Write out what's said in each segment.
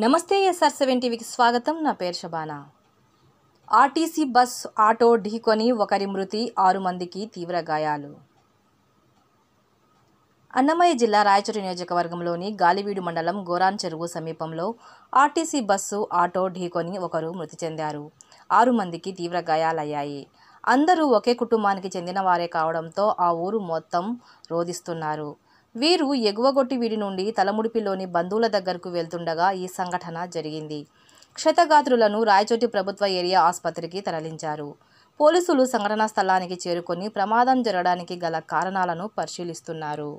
నమస్తే SR seven టీవీకి స్వాగతం. నా పేరు శబానా. ఆర్టీసీ బస్ ఆటో ఢీకొని ఒకరి మృతి ఆరు మందికి తీవ్ర గాయాలు. అన్నమయ్య జిల్లా రాయచూరు నియోజకవర్గంలోని గాలివీడు మండలం గోరాన్ చెరువు సమీపంలో ఆర్టీసీ బస్సు ఆటో ఢీకొని ఒకరు మృతి చెందారు. ఆరు మందికి తీవ్ర గాయాలయ్యాయి. అందరూ ఒకే కుటుంబానికి చెందిన వారే కావడంతో ఆ ఊరు మొత్తం రోధిస్తున్నారు. వీరు ఎగువగొట్టి వీడి నుండి తలముడిపిలోని బంధువుల దగ్గరకు వెళ్తుండగా ఈ సంఘటన జరిగింది. క్షతగాత్రులను రాయచోటి ప్రభుత్వ ఏరియా ఆసుపత్రికి తరలించారు. పోలీసులు సంఘటనా స్థలానికి చేరుకొని ప్రమాదం జరగడానికి గల కారణాలను పరిశీలిస్తున్నారు.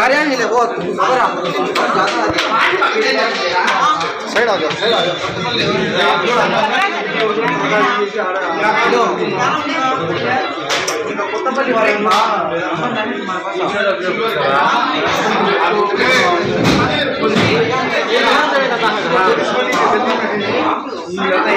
हरियाणा बहुत साइड आ जाओ साइड आ जाओ ಕೊತ್ತಂಬರಿ చూడండి